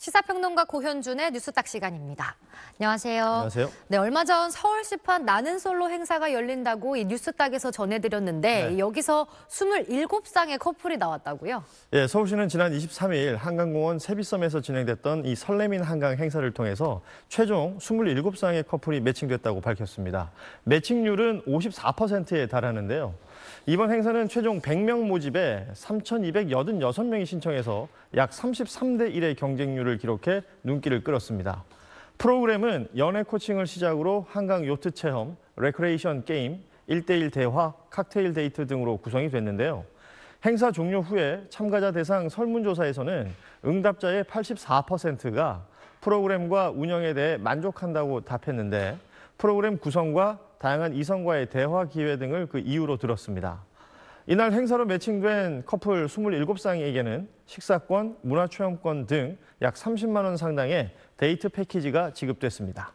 시사평론가 고현준의 뉴스딱 시간입니다. 안녕하세요. 안녕하세요. 네, 얼마 전 서울시판 나는 솔로 행사가 열린다고 이 뉴스딱에서 전해드렸는데 네. 여기서 27쌍의 커플이 나왔다고요? 예, 서울시는 지난 23일 한강공원 세비섬에서 진행됐던 이 설레민 한강 행사를 통해서 최종 27쌍의 커플이 매칭됐다고 밝혔습니다. 매칭률은 54%에 달하는데요. 이번 행사는 최종 100명 모집에 3,286명이 신청해서 약 33대 1의 경쟁률을 기록해 눈길을 끌었습니다. 프로그램은 연애 코칭을 시작으로 한강 요트 체험, 레크레이션 게임, 1대1 대화, 칵테일 데이트 등으로 구성이 됐는데요. 행사 종료 후에 참가자 대상 설문조사에서는 응답자의 84%가 프로그램과 운영에 대해 만족한다고 답했는데 프로그램 구성과 다양한 이성과의 대화 기회 등을 그 이유로 들었습니다. 이날 행사로 매칭된 커플 27쌍에게는 식사권, 문화체험권 등 약 30만 원 상당의 데이트 패키지가 지급됐습니다.